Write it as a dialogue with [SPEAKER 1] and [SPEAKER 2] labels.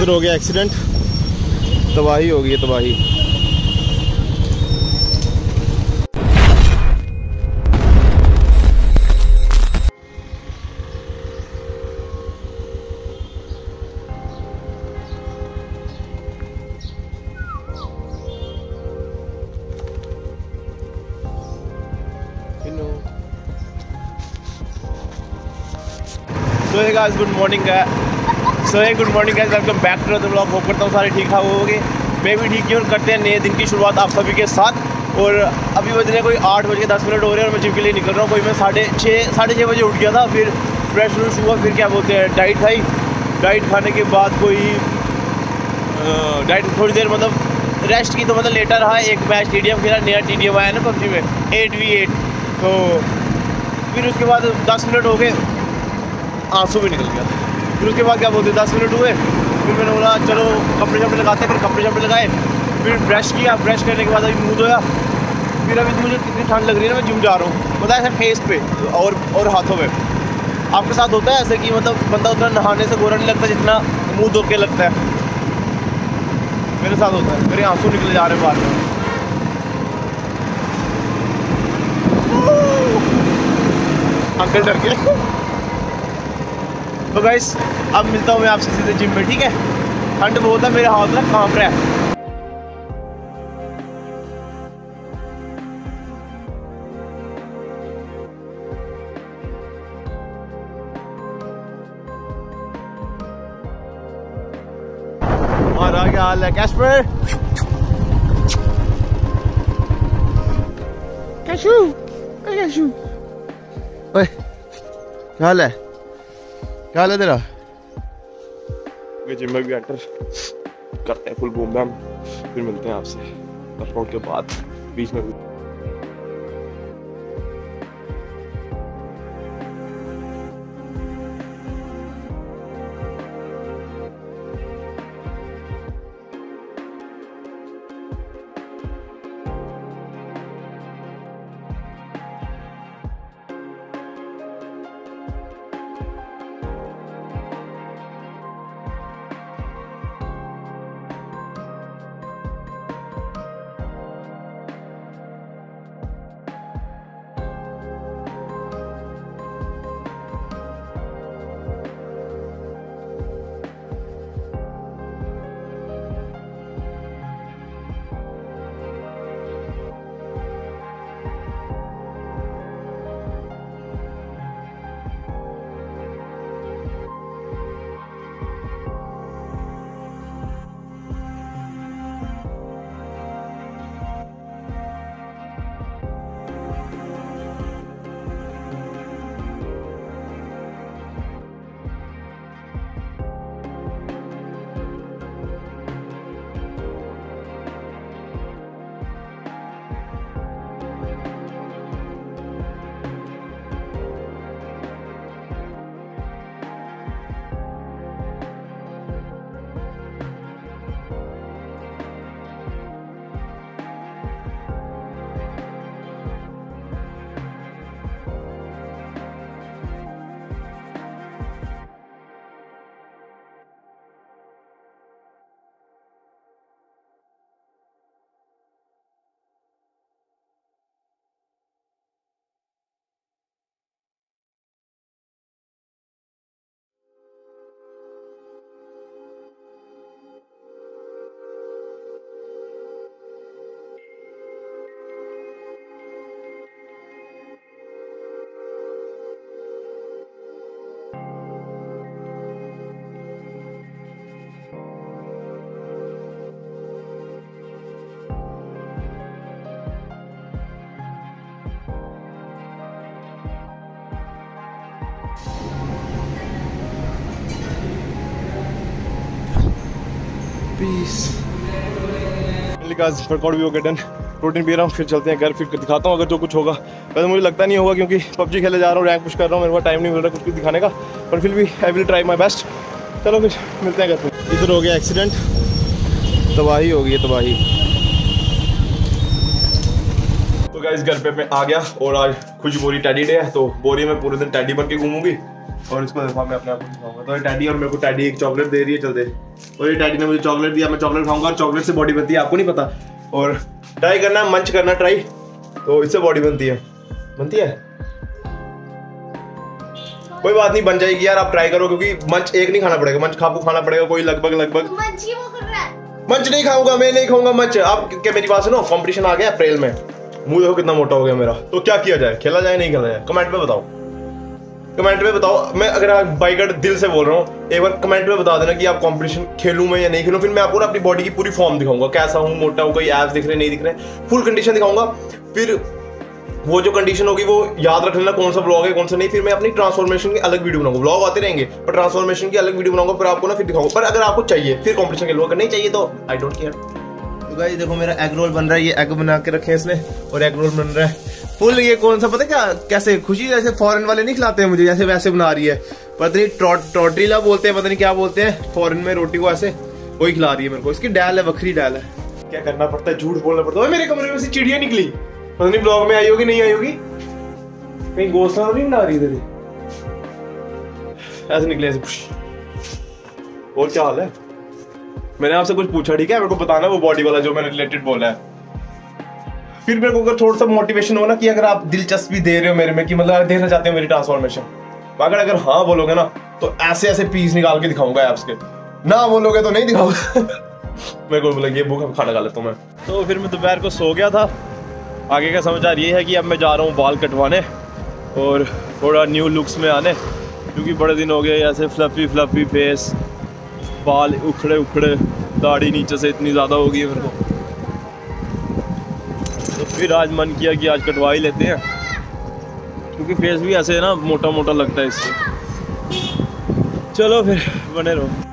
[SPEAKER 1] इधर हो गया एक्सीडेंट तबाही हो गई है तबाही। Guys good morning so hey good morning guys welcome back to the blog hope करता हूँ सारे ठीक ठाक होंगे। मैं भी ठीक ही और करते हैं नए दिन की शुरुआत आप सभी के साथ। और अभी बज रहे कोई आठ बज के दस मिनट हो रहे हैं और मैं जिम के लिए निकल रहा हूँ। कोई मैं साढ़े छः साढ़े छः बजे उठ गया था, फिर फ्रेश व्रेश हुआ, फिर क्या बोलते हैं डाइट खाई। डाइट खाने के बाद कोई डाइट थोड़ी देर मतलब रेस्ट की तो मतलब लेटर रहा एक मैच टी खेला, नया टी आया ना पबजी में एट वी एट तो फिर उसके बाद दस मिनट हो गए, आँसू भी निकल गया। फिर उसके बाद क्या बोलते दस मिनट हुए, फिर मैंने बोला, चलो, कपड़े शपड़े लगाते फिर कपड़े शपड़े लगाए, फिर ब्रश किया ब्रश करने के बाद अभी मुँह धोया। फिर अभी मुझे कितनी ठंड लग रही है ना, मैं जिम जा रहा हूँ। मतलब ऐसे फेस पे, और और हाथों में। आपके साथ होता है ऐसे कि मतलब बंदा उतना नहाने से गोरा नहीं लगता जितना मुँह धो के लगता है? मेरे साथ होता है, मेरे आँसू निकले जा रहे हैं बाहर। में अंकल डर गए। तो गाइस अब मिलता हूँ मैं आपसे सीधे जिम में ठीक है? ठंड बहुत है मेरा हाथ में काँप रहा है। हमारा क्या हाल है कैशपर कैशू? कैशू? ओए क्या हाल है? क्या हाल है तेरा? जिम में भी एंटर करते हैं फुल बूम बैम फिर मिलते हैं आपसे। वर्कआउट के बाद, बीच में भी। वर्कआउट भी हो गया डन प्रोटीन पी रहा हूँ फिर चलते हैं घर, फिर दिखाता हूँ अगर जो कुछ होगा। वैसे मुझे लगता नहीं होगा क्योंकि पबजी खेले जा रहा हूँ रैंक पुश कर रहा हूँ, मेरे पास टाइम नहीं मिल रहा कुछ कुछ दिखाने का। पर फिर भी I will try my best चलो फिर, मिलते हैं घर पे। इधर हो गया एक्सीडेंट तबाही हो गई है, तबाही। तो गाइस घर पे मैं आ गया और आज खुश बोरी टैडी डे है तो बोरी में पूरे दिन टैडी बन के घूमूँगी। और इसको देखो मैं अपने आप को तो ये टैडी और मेरे को टैडी एक चॉकलेट दे रही है चल दे। और ये टैडी ने मुझे चॉकलेट दिया मैं चॉकलेट खाऊँगा और चॉकलेट से बॉडी बनती है आपको नहीं पता। और ट्राई करना मंच करना ट्राई तो इससे बॉडी बनती है। बनती है? कोई बात नहीं बन जाएगी यार आप ट्राई करो क्योंकि मंच एक नहीं खाना पड़ेगा। मंच आपको खाना पड़ेगा कोई लगभग लगभग।
[SPEAKER 2] मंची वो कर रहा है।
[SPEAKER 1] मंच नहीं खाऊँगा मैं नहीं खाऊँगा मंच आप क्या मेरी बात सुनो? कंपटीशन आ गया अप्रैल में। मुँह देखो कितना मोटा हो गया मेरा। तो क्या किया जाए? खेला जाए नहीं खेला जाए? कमेंट में बताओ। कमेंट में बताओ। मैं अगर आप बाइकर दिल से बोल रहा हूँ, एक बार कमेंट में बता देना कि आप कंपटीशन खेलूं मैं या नहीं खेलूं, फिर मैं आपको ना अपनी बॉडी की पूरी फॉर्म दिखाऊँगा। कैसा हूँ, मोटा हूँ, कोई एप्स दिख रहे, नहीं दिख रहे फुल कंडीशन दिखाऊँगा। फिर वो जो कंडीशन होगी, वो याद रख लेना कौन सा ब्लॉग है, कौन सा नहीं। फिर मैं अपनी ट्रांसफॉर्मेशन की अलग वीडियो बनाऊँगा। ब्लॉग आते रहेंगे, पर ट्रांसफॉर्मेशन की अलग वीडियो बनाऊँगा, फिर आपको ना फिर दिखाऊँगा। पर अगर आपको चाहिए, फिर कॉम्पिटिशन खेलूँगा, अगर नहीं चाहिए तो आई डोंट केयर तो गाइस देखो मेरा एग रोल बन रहा है, ये एग बना के रखे हैं और एग रोल बन रहा है। फुल ये कौन सा, पता क्या, कैसे खुशी, जैसे फॉरेन वाले नहीं खिलाते हैं मुझे, जैसे वैसे बना रही है। पता नहीं टोटरीला बोलते हैं, पता नहीं क्या बोलते हैं फॉरेन में रोटी को ऐसे, वही खिला रही है मेरे को। इसकी डैल है बकरी डैल है। क्या करना पड़ता है? झूठ बोलना पड़ता है। मेरे कमरे में से चिड़िया निकली। पता नहीं ब्लॉग में आई होगी, नहीं आई होगी। कहीं घोसला तो नहीं बना रही इधर ऐसे निकले ऐसे और क्या हाल है? मैंने आपसे कुछ पूछा, ठीक है? मेरे को बताना, वो बॉडी वाला जो मैंने रिलेटेड बोला है। फिर मेरे को अगर थोड़ा सा मोटिवेशन हो ना कि अगर आप दिलचस्पी दे रहे हो मेरे में कि मतलब देखना चाहते हो मेरी ट्रांसफॉर्मेशन अगर अगर हाँ बोलोगे ना तो ऐसे ऐसे पीस निकाल के दिखाऊँगा एप्स के। ना बोलोगे तो नहीं दिखाऊँगा। मेरे को बोला, ये बुक खाना खा लेता हूँ मैं। तो फिर मैं दोपहर को सो गया था। आगे का समाचार ये है कि अब मैं जा रहा हूँ बाल कटवाने और थोड़ा न्यू लुक्स में आने, क्योंकि बड़े दिन हो गए, ऐसे फ्लफी फ्लफी फेस बाल उखड़े उखड़े, दाढ़ी नीचे से इतनी ज़्यादा हो गई है मेरे को। तो फिर आज मन किया कि आज कटवा ही लेते हैं। क्योंकि फेस भी ऐसे ना मोटा मोटा लगता है इससे। चलो फिर, बने रहो।